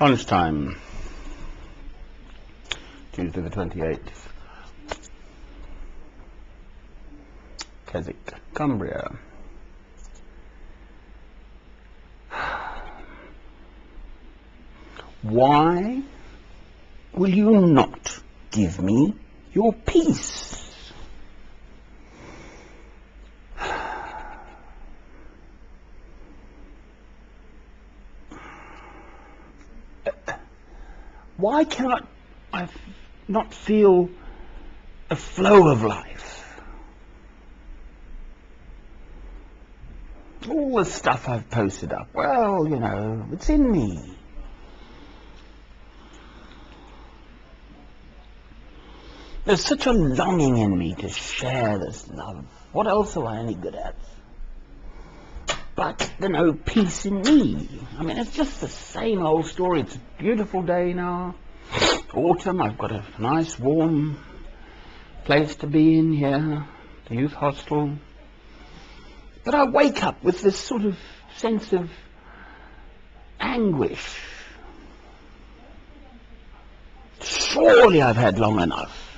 Lunchtime, Tuesday the 28th. Keswick, Cumbria. Why will you not give me your peace? Why cannot I not feel a flow of life? All the stuff I've posted up, well, you know, it's in me. There's such a longing in me to share this love. What else am I any good at? But there's no peace in me. I mean, it's just the same old story. It's a beautiful day now. Autumn, I've got a nice warm place to be in here, the youth hostel. But I wake up with this sort of sense of anguish. Surely I've had long enough.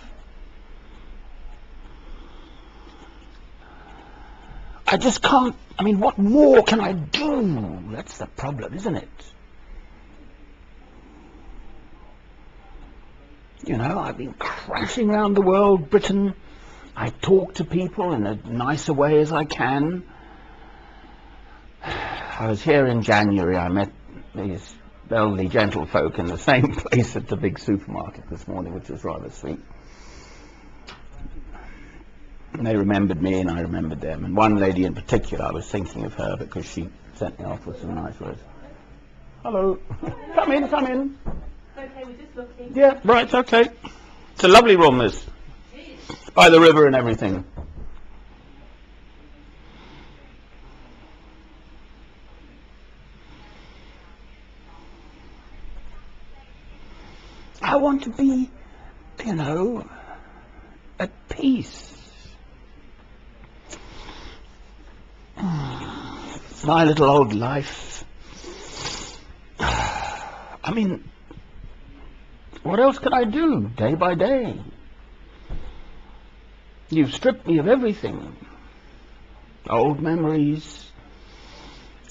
I just can't, I mean, what more can I do? That's the problem, isn't it? You know, I've been crashing around the world, Britain. I talk to people in a nicer way as I can. I was here in January. I met these elderly gentlefolk in the same place at the big supermarket this morning, which was rather sweet. And they remembered me and I remembered them. And one lady in particular, I was thinking of her because she sent me off with some nice words. Hello. come in, come in. Okay, we're just looking. Yeah, right, okay. It's a lovely room, this. By the river and everything. I want to be, you know, at peace. My little old life. I mean, what else can I do day by day? You've stripped me of everything. Old memories,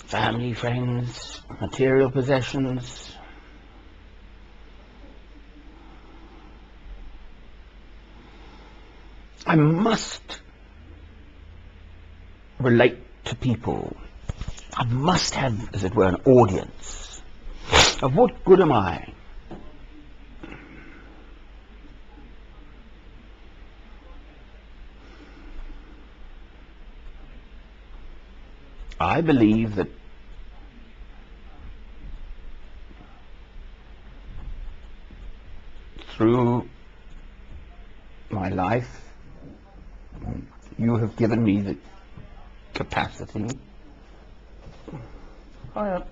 family, friends, material possessions. I must relate to people. I must have, as it were, an audience. Of what good am I? I believe that through my life, you have given me the capacity. Oh, Hiya.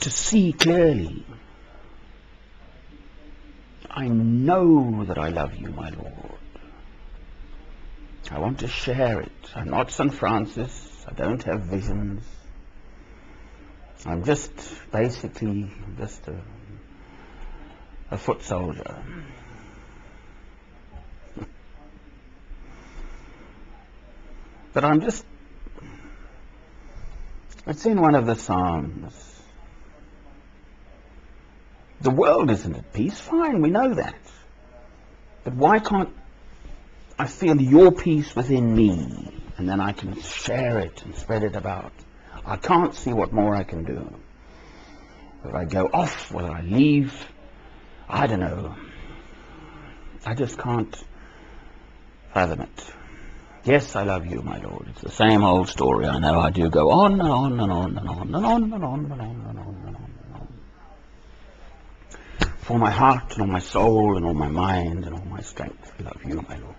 to see clearly. I know that I love you, my Lord. I want to share it. I'm not St. Francis. I don't have visions. I'm just basically just a, a foot soldier. But I'm just, it's in one of the Psalms. The world isn't at peace. Fine, we know that. But why can't I feel your peace within me and then I can share it and spread it about? I can't see what more I can do. Whether I go off, whether I leave, I don't know. I just can't fathom it. Yes, I love you, my Lord. It's the same old story. I know I do go on and on and on and on and on and on and on and on and on and on. For my heart and all my soul and all my mind and all my strength, I love you, my Lord.